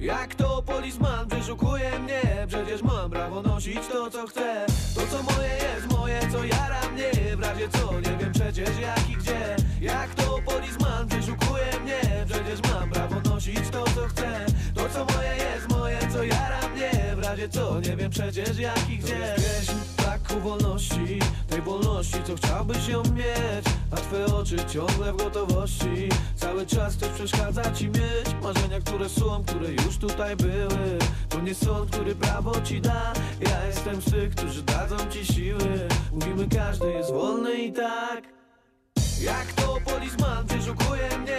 Jak to polizman przeszukuje mnie? Przecież mam prawo nosić to co chcę. To co moje jest moje, co jara mnie. W razie co, nie wiem przecież jak i gdzie. Jak to polizman przeszukuje mnie? Przecież mam prawo nosić to co chcę. To co moje jest moje, co jara mnie. W razie co, nie wiem przecież jak i gdzie Braku wolności Tej wolności, co chciałbyś ją mieć. A twe oczy ciągle w gotowości. Cały czas coś przeszkadza ci mieć Marzenia, które są, które już tutaj były. To nie sąd, który prawo ci da. Ja jestem z tych, którzy dadzą ci siły. Mówimy, każdy jest wolny i tak. Jak to polizman przeszukuje mnie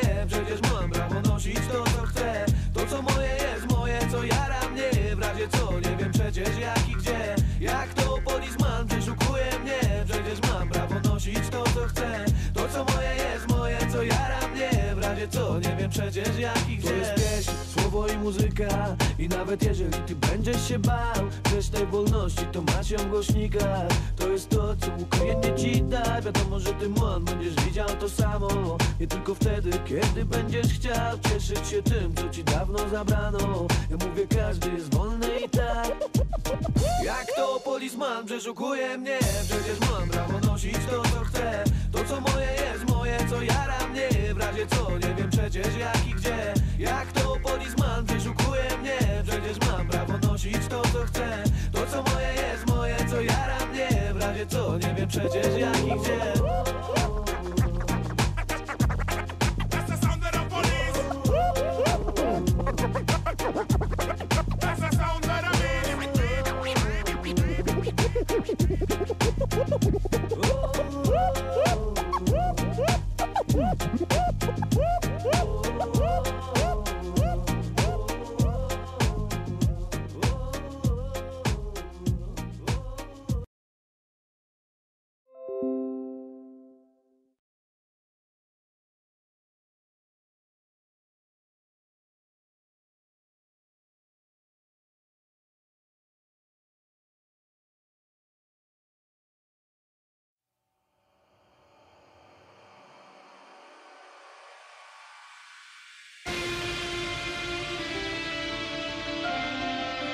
muzyka. I nawet jeżeli ty będziesz się bał Przez tej wolności to masz ją w głośnikach. To jest to, co ukryje ci da. Wiadomo, że ty młon będziesz widział to samo. Nie tylko wtedy, kiedy będziesz chciał Cieszyć się tym, co ci dawno zabrano. Ja mówię, każdy jest wolny i tak. Jak to polizman przeszukuje mnie? Przecież mam prawo nosić to co chcę. To co moje jest moje, nie wiem przecież jak i gdzie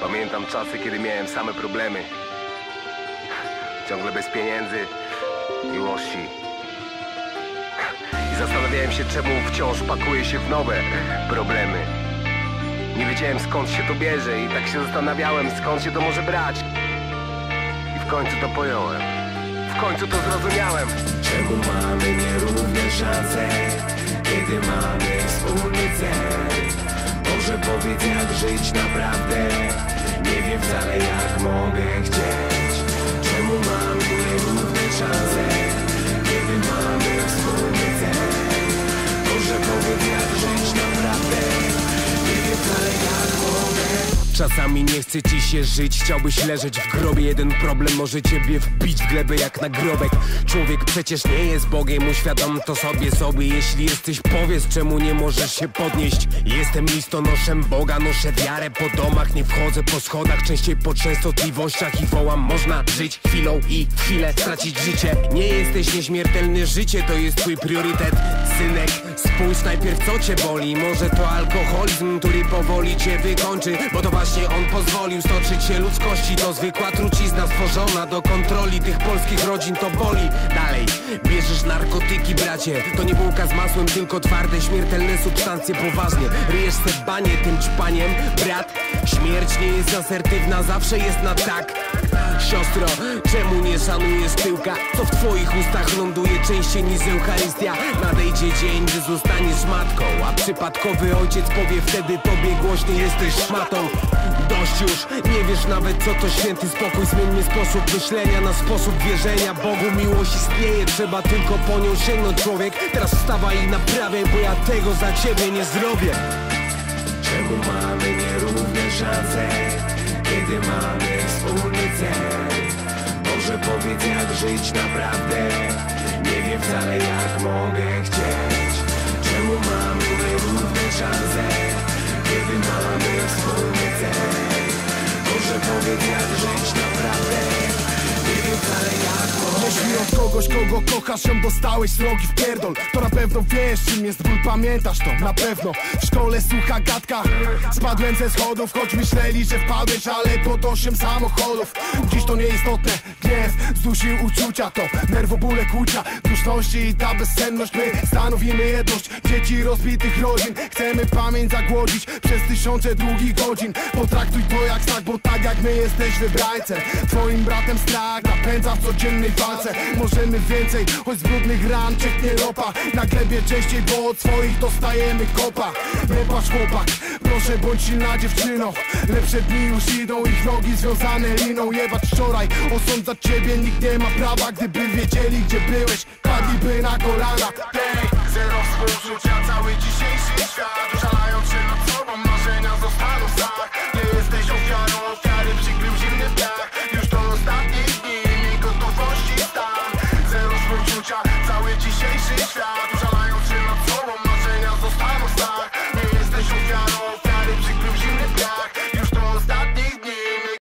Pamiętam czasy, kiedy miałem same problemy. Ciągle bez pieniędzy, miłości. I zastanawiałem się, czemu wciąż pakuję się w nowe problemy. Nie wiedziałem skąd się to bierze i tak się zastanawiałem, skąd się to może brać. I w końcu to pojąłem. W końcu to zrozumiałem. Czemu mamy nierówne szanse, kiedy mamy wspólny cel? Może powiedz jak żyć naprawdę, Czasami nie chce ci się żyć, chciałbyś leżeć w grobie. Jeden problem może ciebie wbić w glebę jak nagrobek Człowiek przecież nie jest Bogiem, uświadom to sobie sobie. Jeśli jesteś powiedz, czemu nie możesz się podnieść. Jestem listonoszem Boga, noszę wiarę. Po domach Nie wchodzę po schodach, częściej po częstotliwościach. I wołam, można żyć chwilą i chwilę stracić życie. Nie jesteś nieśmiertelny, życie to jest twój priorytet. Synek, spójrz najpierw co cię boli. Może to alkoholizm, który powoli cię wykończy. Bo to właśnie on pozwolił stoczyć się ludzkości. To zwykła trucizna stworzona do kontroli tych polskich rodzin to boli. Dalej, bierzesz narkotyki bracie. To nie bułka z masłem, tylko twarde, śmiertelne substancje. Poważnie, ryjesz se banie tym czpaniem Brat, śmierć nie jest asertywna, zawsze jest na tak. Siostro, czemu nie szanujesz tyłka? Co w twoich ustach ląduje? Częściej niż Eucharystia? Nadejdzie dzień, że zostaniesz matką A przypadkowy ojciec powie wtedy tobie głośniej jesteś szmatą Dość już, nie wiesz nawet co to święty spokój. Zmieńmy sposób myślenia na sposób wierzenia. Bogu miłość istnieje, trzeba tylko po nią sięgnąć człowiek. Teraz wstawaj i naprawiaj, bo ja tego za ciebie nie zrobię. Czemu mamy nierówne szanse, kiedy mamy wspólny cel? Może powiedz jak żyć naprawdę, nie wiem wcale jak mogę chcieć. Kogo kochasz, ją dostałeś z rogi w pierdol. To na pewno wiesz, czym jest ból, pamiętasz to Na pewno. W szkole sucha gadka Spadłem ze schodów, choć myśleli, że wpadłeś Ale pod osiem samochodów. Dziś to nieistotne, gniew zdusił uczucia To nerwobóle kłucia, duszności i ta bezsenność My stanowimy jedność. Dzieci rozbitych rodzin Chcemy pamięć zagłodzić przez tysiące długich godzin. Potraktuj to jak znak, bo tak jak my jesteś wybrańcem. Twoim bratem strach napędza w codziennej walce. Możemy więcej, choć z brudnych ran cieknie ropa. Na glebie częściej, bo od swoich dostajemy kopa. Nie patrz chłopak, proszę bądź silna dziewczyno. Lepsze dni już idą, ich nogi związane liną. Jebać wczoraj, osądzać ciebie nikt nie ma prawa. Gdyby wiedzieli gdzie byłeś, padliby na kolana. Ej, Zero współczucia, cały dzisiejszy świat